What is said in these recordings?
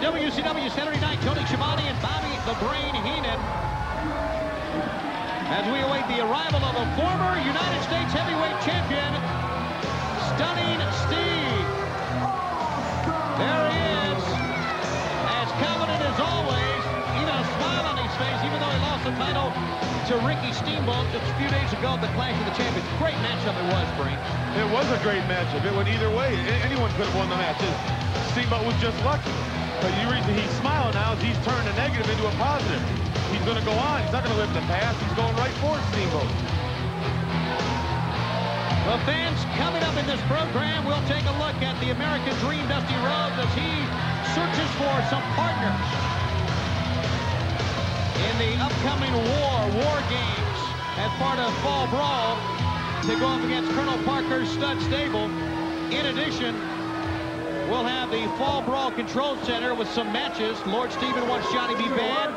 WCW Saturday night, Tony Schiavone and Bobby the Brain Heenan. As we await the arrival of a former United States heavyweight champion, Stunning Steve. There he is, as confident as always, even a smile on his face, even though he lost the title to Ricky Steamboat just a few days ago at the Clash of the Champions. Great matchup it was, Brain. It was a great matchup. It went either way. Anyone could have won the match. Steamboat was just lucky. But the reason he's smiling now is he's turned a negative into a positive. He's going to go on. He's not going to live the past. He's going right for it, Steamboat. The fans coming up in this program, we'll take a look at the American Dream Dusty Rhodes as he searches for some partners in the upcoming war, War Games, as part of Fall Brawl to go up against Colonel Parker's stud stable. In addition, we'll have the Fall Brawl Control Center with some matches. Lord Steven wants Johnny B. Badd.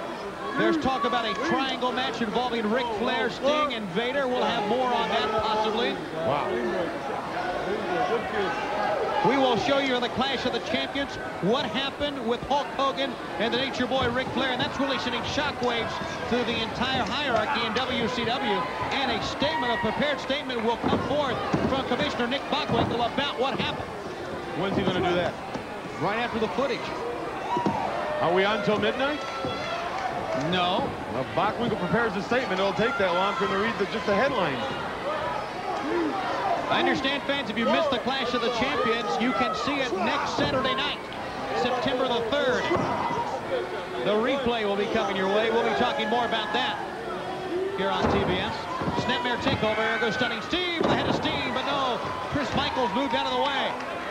There's talk about a triangle match involving Ric Flair, Sting, and Vader. We'll have more on that possibly. Wow. We will show you in the Clash of the Champions what happened with Hulk Hogan and the Nature Boy Ric Flair, and that's really sending shockwaves through the entire hierarchy in WCW. And a statement, a prepared statement, will come forth from Commissioner Nick Bockwinkel about what happened. When's he going to do that? Right after the footage. Are we on until midnight? No. Well, Bockwinkel prepares a statement. It'll take that long for him to read the, just the headlines. I understand, fans, if you missed the Clash of the Champions, you can see it next Saturday night, September the 3rd. The replay will be coming your way. We'll be talking more about that here on TBS. Snapmare takeover. Goes Stunning Steve with the head of Steve, but no, Chris Michaels moved out of the way.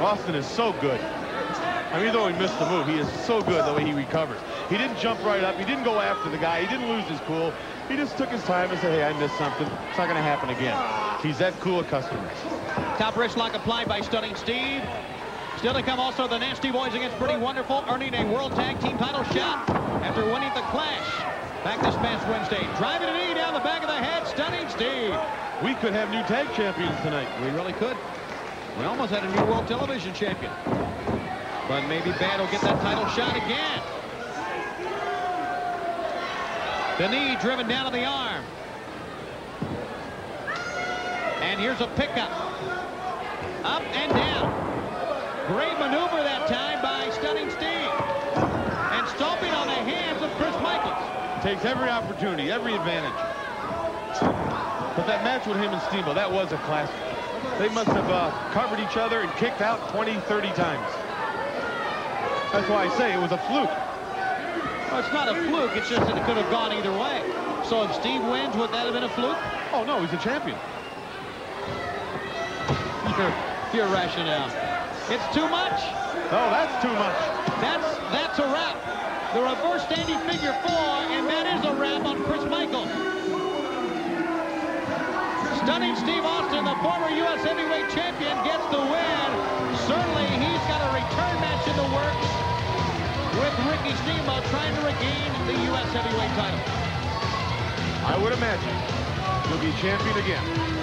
Austin is so good. I mean, though he missed the move, he is so good the way he recovers. He didn't jump right up. He didn't go after the guy. He didn't lose his cool. He just took his time and said, hey, I missed something. It's not going to happen again. He's that cool a customer. Top wrist lock applied by Stunning Steve. Still to come also the Nasty Boys against Pretty Wonderful, earning a World Tag Team title shot after winning the Clash back this past Wednesday. Driving a knee down the back of the head. Could have new tag champions tonight. We really could. We almost had a new World Television Champion. But maybe Badd will get that title shot again. The knee driven down to the arm. And here's a pickup. Up and down. Great maneuver that time by Stunning Steve. And stomping on the hands of Chris Michaels. Takes every opportunity, every advantage. But that match with him and Steamboat, that was a classic. They must have uh, covered each other and kicked out 20, 30 times. That's why I say it was a fluke. Well, it's not a fluke. It's just that it could have gone either way. So if Steve wins, would that have been a fluke? Oh, no, he's a champion. Your, your rationale. It's too much. Oh, that's too much. That's that's a wrap. The reverse standing figure four, and Stunning Steve Austin, the former U.S. heavyweight champion, gets the win. Certainly, he's got a return match in the works with Ricky Steamboat trying to regain the U.S. heavyweight title. I would imagine he'll be champion again.